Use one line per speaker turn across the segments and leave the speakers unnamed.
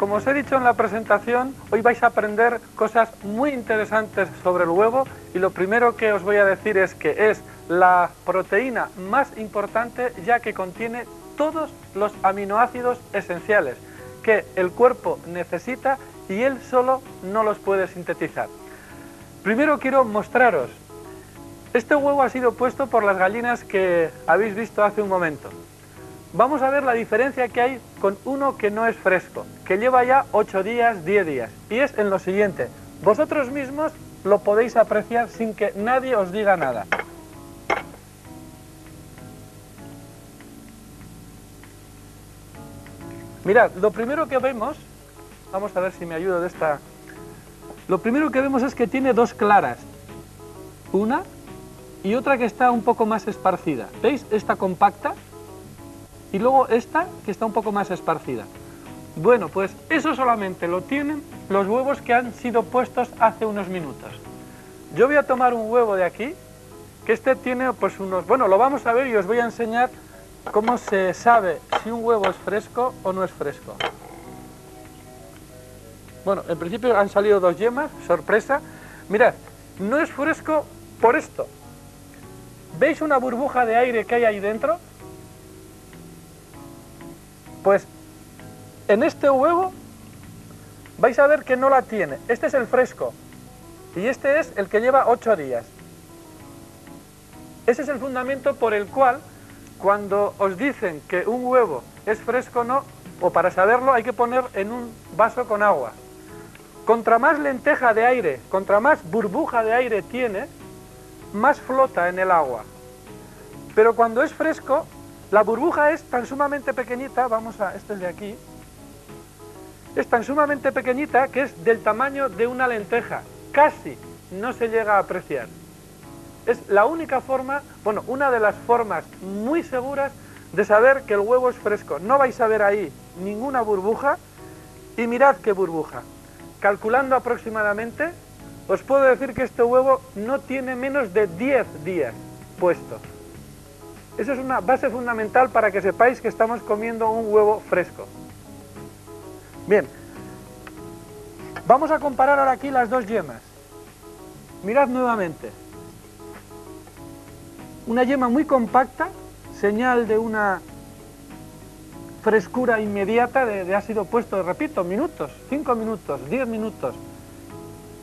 como os he dicho en la presentación, hoy vais a aprender cosas muy interesantes sobre el huevo y lo primero que os voy a decir es que es la proteína más importante ya que contiene todos los aminoácidos esenciales que el cuerpo necesita y él solo no los puede sintetizar. Primero quiero mostraros, este huevo ha sido puesto por las gallinas que habéis visto hace un momento. Vamos a ver la diferencia que hay con uno que no es fresco, que lleva ya 8 días, 10 días. Y es en lo siguiente, vosotros mismos lo podéis apreciar sin que nadie os diga nada. Mirad, lo primero que vemos, vamos a ver si me ayudo de esta... Lo primero que vemos es que tiene dos claras, una y otra que está un poco más esparcida. ¿Veis? Esta compacta y luego esta que está un poco más esparcida. Bueno, pues eso solamente lo tienen los huevos que han sido puestos hace unos minutos. Yo voy a tomar un huevo de aquí, que este tiene pues unos... Bueno, lo vamos a ver y os voy a enseñar cómo se sabe si un huevo es fresco o no es fresco. Bueno, en principio han salido dos yemas, sorpresa. Mirad, no es fresco por esto. ¿Veis una burbuja de aire que hay ahí dentro? Pues en este huevo vais a ver que no la tiene. Este es el fresco y este es el que lleva 8 días. Ese es el fundamento por el cual cuando os dicen que un huevo es fresco o no, o para saberlo hay que poner en un vaso con agua. Contra más lenteja de aire, contra más burbuja de aire tiene, más flota en el agua. Pero cuando es fresco, la burbuja es tan sumamente pequeñita, vamos a, este es de aquí, es tan sumamente pequeñita que es del tamaño de una lenteja, casi no se llega a apreciar. Es la única forma, bueno, una de las formas muy seguras de saber que el huevo es fresco. No vais a ver ahí ninguna burbuja y mirad qué burbuja. Calculando aproximadamente, os puedo decir que este huevo no tiene menos de 10 días puesto. Eso es una base fundamental para que sepáis que estamos comiendo un huevo fresco. Bien, vamos a comparar ahora aquí las dos yemas. Mirad nuevamente. Una yema muy compacta, señal de una frescura inmediata de, ha sido puesto, repito, minutos, 5 minutos, 10 minutos.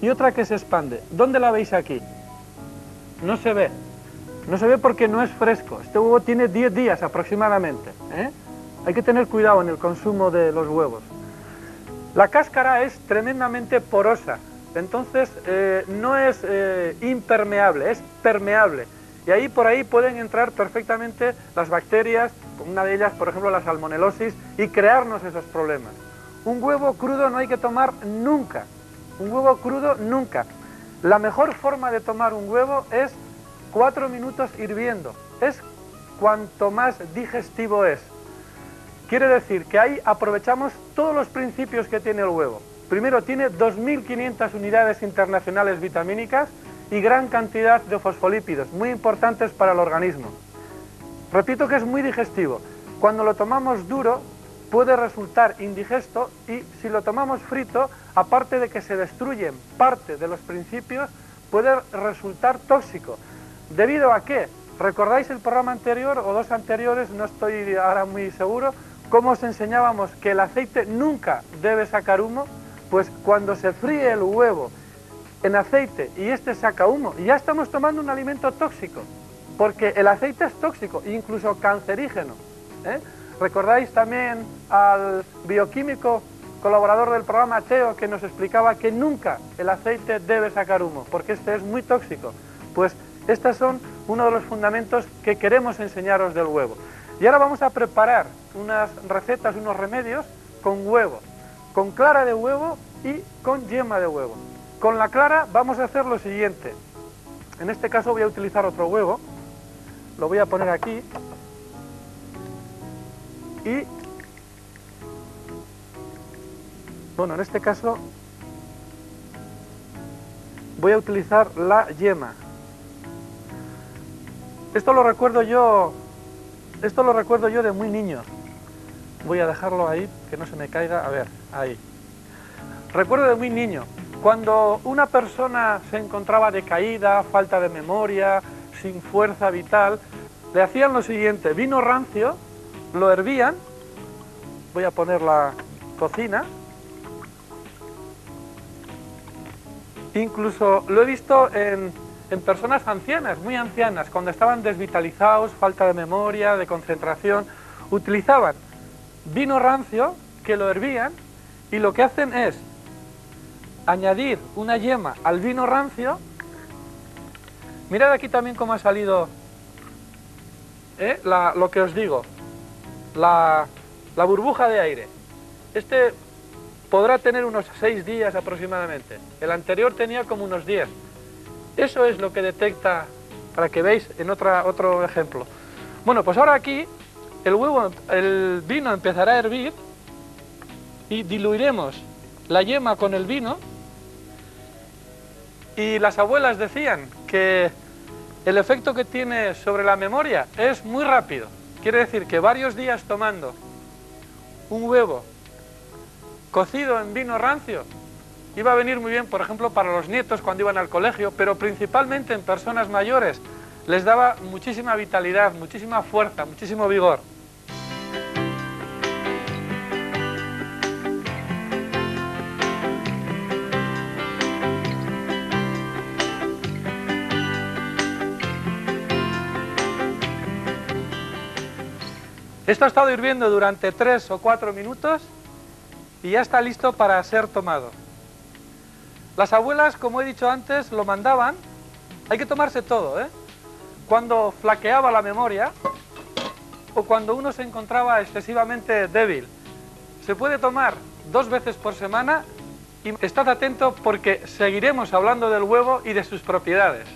Y otra que se expande. ¿Dónde la veis aquí? No se ve. No se ve porque no es fresco. Este huevo tiene 10 días aproximadamente. ¿eh? Hay que tener cuidado en el consumo de los huevos. La cáscara es tremendamente porosa, entonces eh, no es eh, impermeable, es permeable. Y ahí por ahí pueden entrar perfectamente las bacterias, una de ellas por ejemplo la salmonelosis, y crearnos esos problemas. Un huevo crudo no hay que tomar nunca, un huevo crudo nunca. La mejor forma de tomar un huevo es cuatro minutos hirviendo. Es cuanto más digestivo es. Quiere decir que ahí aprovechamos todos los principios que tiene el huevo. Primero, tiene 2.500 unidades internacionales vitamínicas y gran cantidad de fosfolípidos, muy importantes para el organismo. Repito que es muy digestivo. Cuando lo tomamos duro, puede resultar indigesto y si lo tomamos frito, aparte de que se destruyen parte de los principios, puede resultar tóxico. ¿Debido a qué? ¿Recordáis el programa anterior o dos anteriores? No estoy ahora muy seguro. ¿Cómo os enseñábamos que el aceite nunca debe sacar humo? Pues cuando se fríe el huevo en aceite y este saca humo, ya estamos tomando un alimento tóxico, porque el aceite es tóxico, incluso cancerígeno. ¿eh? ¿Recordáis también al bioquímico colaborador del programa Teo que nos explicaba que nunca el aceite debe sacar humo, porque este es muy tóxico? Pues estos son uno de los fundamentos que queremos enseñaros del huevo. Y ahora vamos a preparar unas recetas, unos remedios con huevo, con clara de huevo y con yema de huevo. Con la clara vamos a hacer lo siguiente. En este caso voy a utilizar otro huevo, lo voy a poner aquí y bueno, en este caso voy a utilizar la yema. Esto lo recuerdo yo, esto lo recuerdo yo de muy niño. Voy a dejarlo ahí, que no se me caiga. A ver, ahí. Recuerdo de muy niño, cuando una persona se encontraba decaída, falta de memoria, sin fuerza vital, le hacían lo siguiente, vino rancio, lo hervían, voy a poner la cocina, incluso lo he visto en, en personas ancianas, muy ancianas, cuando estaban desvitalizados, falta de memoria, de concentración, utilizaban vino rancio que lo hervían y lo que hacen es añadir una yema al vino rancio. Mirad aquí también cómo ha salido ¿eh? lo que os digo, la, la burbuja de aire. Este podrá tener unos 6 días aproximadamente. El anterior tenía como unos 10. Eso es lo que detecta, para que veáis en otra, otro ejemplo. Bueno, pues ahora aquí el huevo, el vino empezará a hervir y diluiremos la yema con el vino. Y las abuelas decían que el efecto que tiene sobre la memoria es muy rápido. Quiere decir que varios días tomando un huevo cocido en vino rancio iba a venir muy bien, por ejemplo, para los nietos cuando iban al colegio, pero principalmente en personas mayores les daba muchísima vitalidad, muchísima fuerza, muchísimo vigor. Esto ha estado hirviendo durante 3 o 4 minutos y ya está listo para ser tomado. Las abuelas, como he dicho antes, lo mandaban. Hay que tomarse todo, ¿eh? Cuando flaqueaba la memoria o cuando uno se encontraba excesivamente débil. Se puede tomar dos veces por semana y estad atento porque seguiremos hablando del huevo y de sus propiedades.